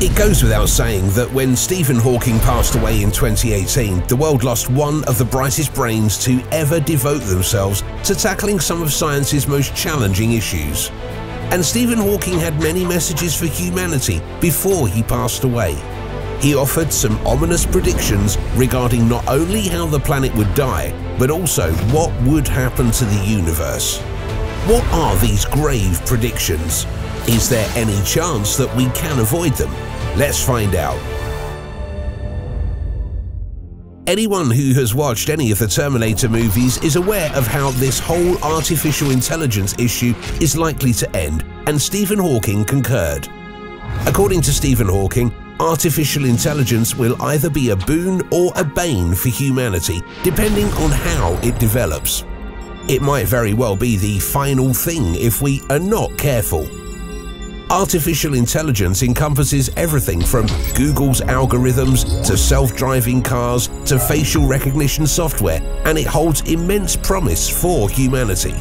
It goes without saying that when Stephen Hawking passed away in 2018, the world lost one of the brightest brains to ever devote themselves to tackling some of science's most challenging issues. And Stephen Hawking had many messages for humanity before he passed away. He offered some ominous predictions regarding not only how the planet would die, but also what would happen to the universe. What are these grave predictions? Is there any chance that we can avoid them? Let's find out. Anyone who has watched any of the Terminator movies is aware of how this whole artificial intelligence issue is likely to end, and Stephen Hawking concurred. According to Stephen Hawking, artificial intelligence will either be a boon or a bane for humanity, depending on how it develops. It might very well be the final thing if we are not careful. Artificial intelligence encompasses everything from Google's algorithms to self-driving cars to facial recognition software, and it holds immense promise for humanity.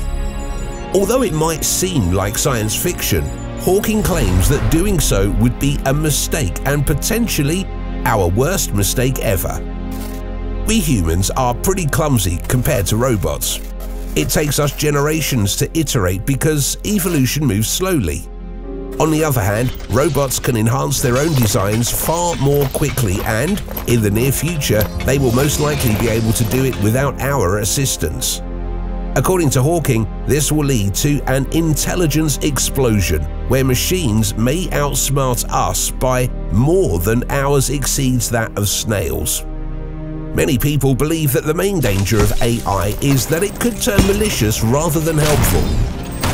Although it might seem like science fiction, Hawking claims that doing so would be a mistake and potentially our worst mistake ever. We humans are pretty clumsy compared to robots. It takes us generations to iterate because evolution moves slowly. On the other hand, robots can enhance their own designs far more quickly and, in the near future, they will most likely be able to do it without our assistance. According to Hawking, this will lead to an intelligence explosion where machines may outsmart us by more than ours exceeds that of snails. Many people believe that the main danger of AI is that it could turn malicious rather than helpful.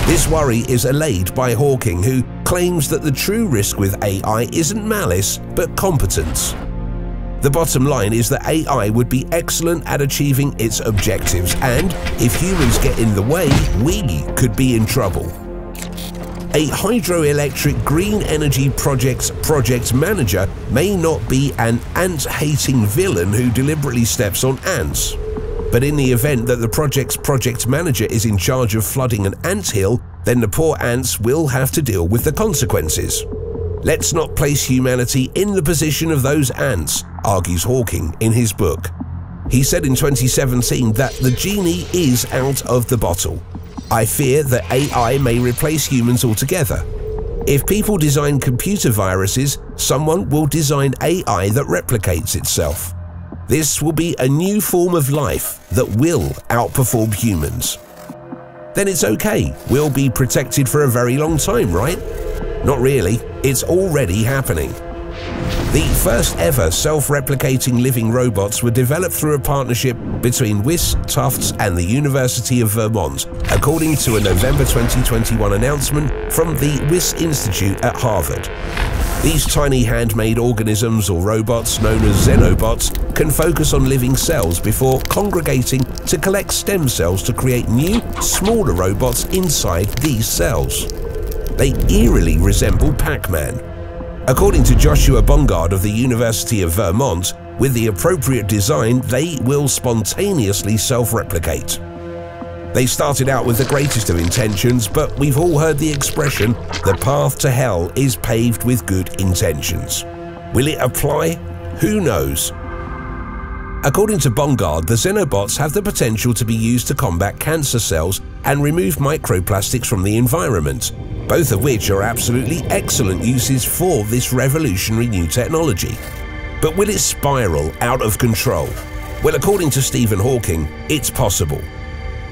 This worry is allayed by Hawking, who claims that the true risk with AI isn't malice, but competence. The bottom line is that AI would be excellent at achieving its objectives, and if humans get in the way, we could be in trouble. A hydroelectric green energy project's project manager may not be an ant-hating villain who deliberately steps on ants. But in the event that the project's project manager is in charge of flooding an ant hill, then the poor ants will have to deal with the consequences. Let's not place humanity in the position of those ants, argues Hawking in his book. He said in 2017 that the genie is out of the bottle. I fear that AI may replace humans altogether. If people design computer viruses, someone will design AI that replicates itself. This will be a new form of life that will outperform humans. Then it's okay, we'll be protected for a very long time, right? Not really, it's already happening. The first ever self-replicating living robots were developed through a partnership between Wyss, Tufts and the University of Vermont, according to a November 2021 announcement from the Wyss Institute at Harvard. These tiny handmade organisms or robots known as xenobots can focus on living cells before congregating to collect stem cells to create new, smaller robots inside these cells. They eerily resemble Pac-Man. According to Joshua Bongard of the University of Vermont, with the appropriate design, they will spontaneously self-replicate. They started out with the greatest of intentions, but we've all heard the expression, the path to hell is paved with good intentions. Will it apply? Who knows? According to Bongard, the Xenobots have the potential to be used to combat cancer cells and remove microplastics from the environment, both of which are absolutely excellent uses for this revolutionary new technology. But will it spiral out of control? Well, according to Stephen Hawking, it's possible.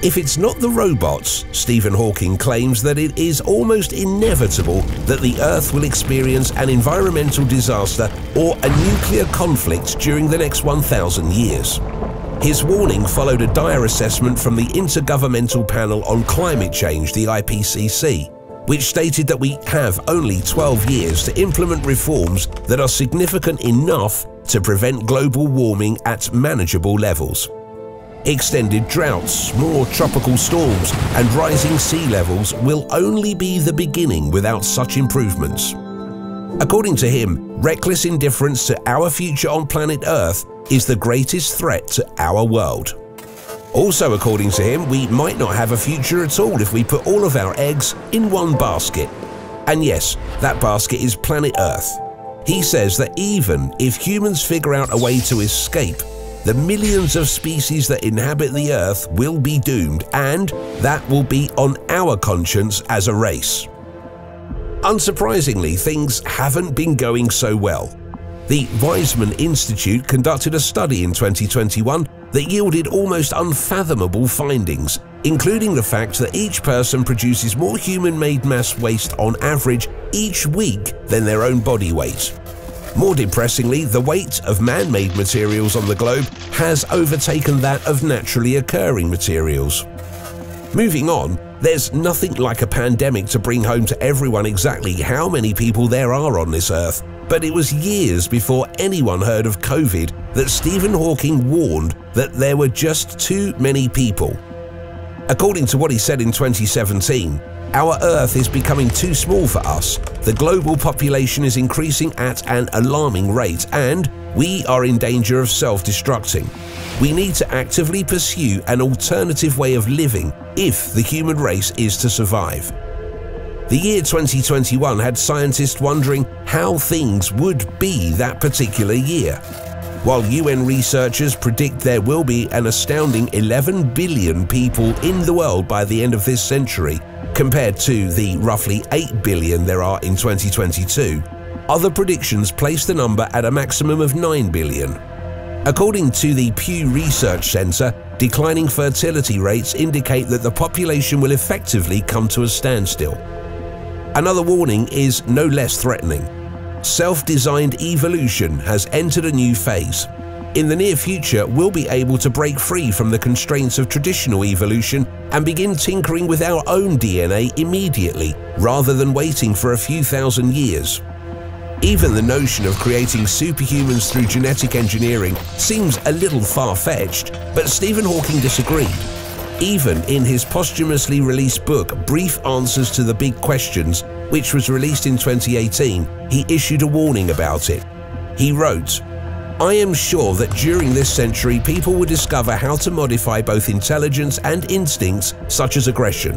If it's not the robots, Stephen Hawking claims that it is almost inevitable that the Earth will experience an environmental disaster or a nuclear conflict during the next 1,000 years. His warning followed a dire assessment from the Intergovernmental Panel on Climate Change, the IPCC, which stated that we have only 12 years to implement reforms that are significant enough to prevent global warming at manageable levels. Extended droughts, more tropical storms, and rising sea levels will only be the beginning without such improvements. According to him, reckless indifference to our future on planet Earth is the greatest threat to our world. Also, according to him, we might not have a future at all if we put all of our eggs in one basket. And yes, that basket is planet Earth. He says that even if humans figure out a way to escape, the millions of species that inhabit the Earth will be doomed, and that will be on our conscience as a race. Unsurprisingly, things haven't been going so well. The Weizmann Institute conducted a study in 2021 that yielded almost unfathomable findings, including the fact that each person produces more human-made mass waste on average each week than their own body weight. More depressingly, the weight of man-made materials on the globe has overtaken that of naturally occurring materials. Moving on, there's nothing like a pandemic to bring home to everyone exactly how many people there are on this earth, but it was years before anyone heard of COVID that Stephen Hawking warned that there were just too many people. According to what he said in 2017, our Earth is becoming too small for us, the global population is increasing at an alarming rate, and we are in danger of self-destructing. We need to actively pursue an alternative way of living if the human race is to survive. The year 2021 had scientists wondering how things would be that particular year. While UN researchers predict there will be an astounding 11 billion people in the world by the end of this century, compared to the roughly 8 billion there are in 2022, other predictions place the number at a maximum of 9 billion. According to the Pew Research Center, declining fertility rates indicate that the population will effectively come to a standstill. Another warning is no less threatening. Self-designed evolution has entered a new phase. In the near future, we'll be able to break free from the constraints of traditional evolution and begin tinkering with our own DNA immediately, rather than waiting for a few thousand years. Even the notion of creating superhumans through genetic engineering seems a little far-fetched, but Stephen Hawking disagreed. Even in his posthumously released book Brief Answers to the Big Questions, which was released in 2018, he issued a warning about it. He wrote, I am sure that during this century people will discover how to modify both intelligence and instincts such as aggression.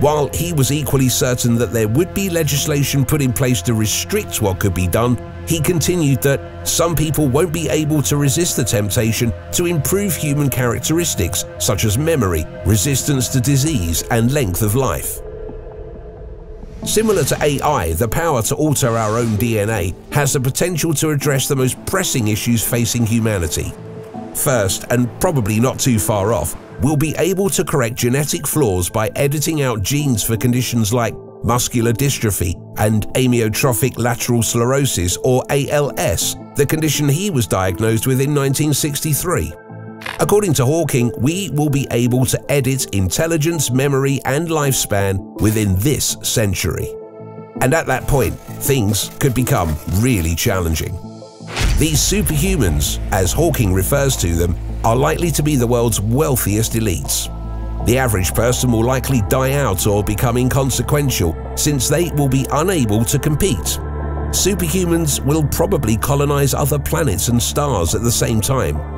While he was equally certain that there would be legislation put in place to restrict what could be done, he continued that some people won't be able to resist the temptation to improve human characteristics such as memory, resistance to disease, and length of life. Similar to AI, the power to alter our own DNA has the potential to address the most pressing issues facing humanity. First, and probably not too far off, we'll be able to correct genetic flaws by editing out genes for conditions like muscular dystrophy, and amyotrophic lateral sclerosis, or ALS, the condition he was diagnosed with in 1963. According to Hawking, we will be able to edit intelligence, memory, and lifespan within this century. And at that point, things could become really challenging. These superhumans, as Hawking refers to them, are likely to be the world's wealthiest elites. The average person will likely die out or become inconsequential since they will be unable to compete. Superhumans will probably colonize other planets and stars at the same time.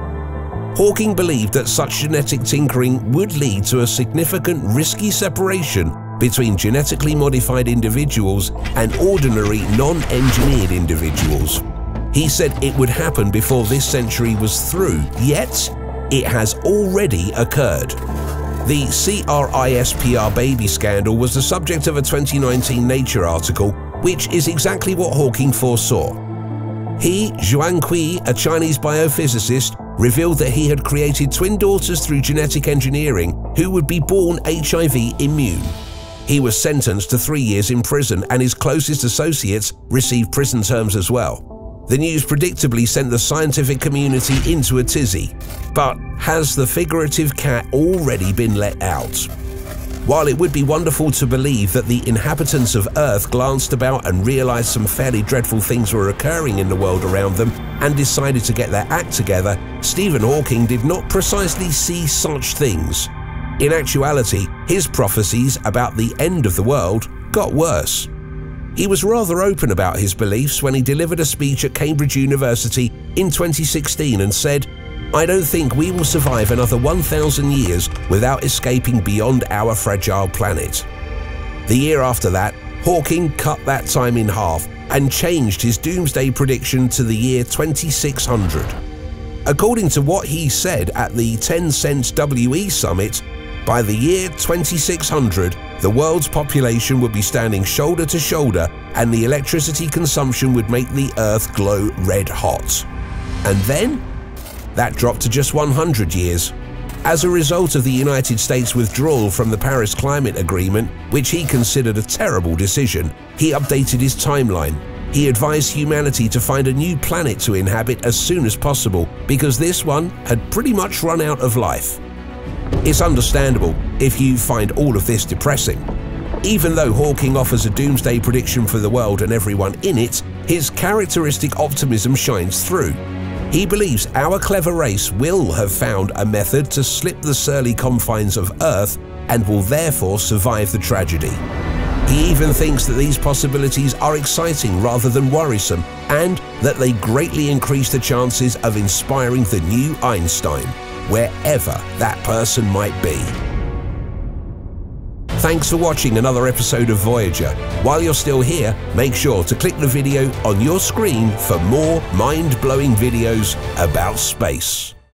Hawking believed that such genetic tinkering would lead to a significant risky separation between genetically modified individuals and ordinary non-engineered individuals. He said it would happen before this century was through, yet it has already occurred. The CRISPR baby scandal was the subject of a 2019 Nature article, which is exactly what Hawking foresaw. He, Zhuang Zhuangqi, a Chinese biophysicist, revealed that he had created twin daughters through genetic engineering who would be born HIV immune. He was sentenced to three years in prison and his closest associates received prison terms as well. The news predictably sent the scientific community into a tizzy. But has the figurative cat already been let out? While it would be wonderful to believe that the inhabitants of Earth glanced about and realized some fairly dreadful things were occurring in the world around them and decided to get their act together, Stephen Hawking did not precisely see such things. In actuality, his prophecies about the end of the world got worse. He was rather open about his beliefs when he delivered a speech at Cambridge University in 2016 and said, I don't think we will survive another 1,000 years without escaping beyond our fragile planet. The year after that, Hawking cut that time in half and changed his doomsday prediction to the year 2600. According to what he said at the Tencent WE Summit, by the year 2600, the world's population would be standing shoulder to shoulder and the electricity consumption would make the Earth glow red hot. And then? That dropped to just 100 years. As a result of the United States' withdrawal from the Paris Climate Agreement, which he considered a terrible decision, he updated his timeline. He advised humanity to find a new planet to inhabit as soon as possible because this one had pretty much run out of life. It's understandable if you find all of this depressing. Even though Hawking offers a doomsday prediction for the world and everyone in it, his characteristic optimism shines through. He believes our clever race will have found a method to slip the surly confines of Earth and will therefore survive the tragedy. He even thinks that these possibilities are exciting rather than worrisome and that they greatly increase the chances of inspiring the new Einstein, wherever that person might be. Thanks for watching another episode of Voyager. While you're still here, make sure to click the video on your screen for more mind-blowing videos about space.